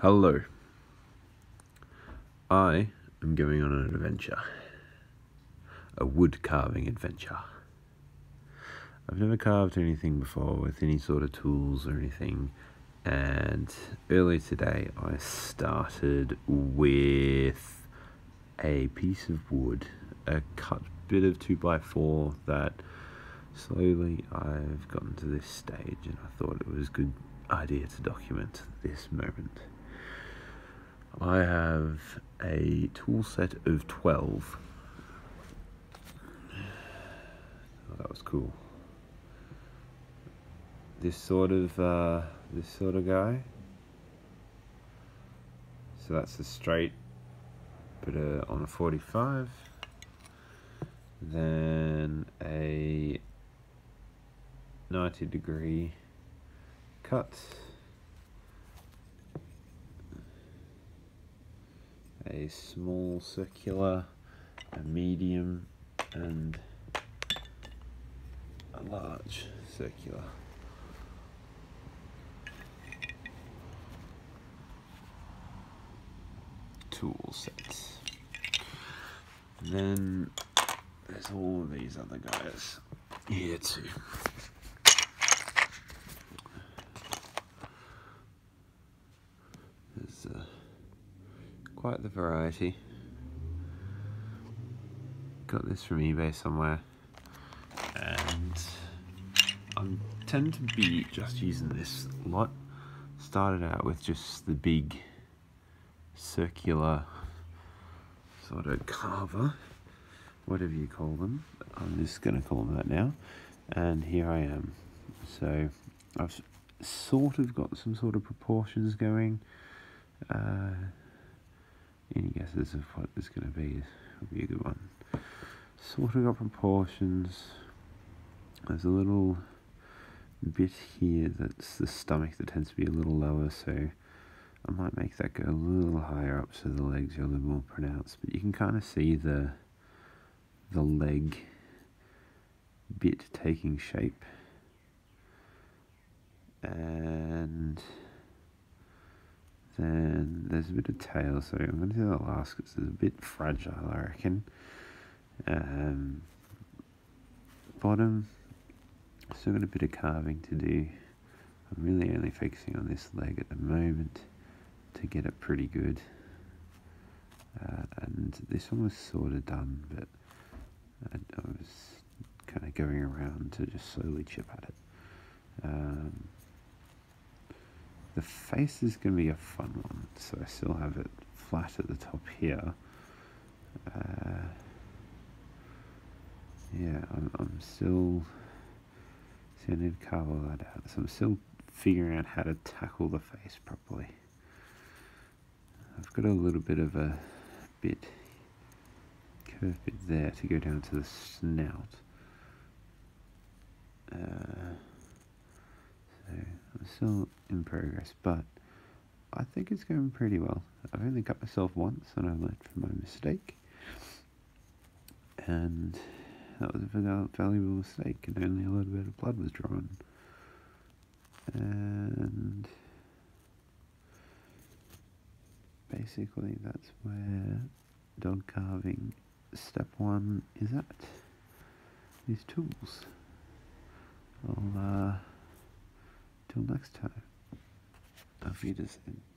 Hello. I am going on an adventure. A wood carving adventure. I've never carved anything before with any sort of tools or anything. And earlier today, I started with a piece of wood, a cut bit of 2x4 that slowly I've gotten to this stage, and I thought it was a good idea to document this moment. I have a tool set of 12. Oh, that was cool. This sort of, uh, this sort of guy. So that's a straight, but uh, on a 45. Then a 90 degree cut. A small circular, a medium, and a large circular. Tool sets. And then there's all these other guys here too. There's uh, quite the variety. Got this from eBay somewhere, and I tend to be just using this a lot. Started out with just the big circular sort of carver, whatever you call them. I'm just going to call them that now. And here I am. So I've sort of got some sort of proportions going. Uh, any guesses of what this going to be would be a good one. Sort of got proportions. There's a little bit here that's the stomach that tends to be a little lower, so I might make that go a little higher up so the legs are a little more pronounced. But you can kind of see the the leg bit taking shape. And then there's a bit of tail, so I'm going to do that last because it's a bit fragile, I reckon. Um, bottom, still got a bit of carving to do. I'm really only focusing on this leg at the moment to get it pretty good. Uh, and this one was sort of done, but I, I was kind of going around to just slowly chip at it. Um, the face is going to be a fun one, so I still have it flat at the top here. Uh, yeah, I'm, I'm still, see I need to carve all that out, so I'm still figuring out how to tackle the face properly. I've got a little bit of a bit, curve bit there to go down to the snout. Uh, still in progress, but I think it's going pretty well. I've only cut myself once and I learned from my mistake. And that was a valuable mistake and only a little bit of blood was drawn. And basically that's where dog carving step one is at. These tools. I'll uh, till next time. Auf Wiedersehen.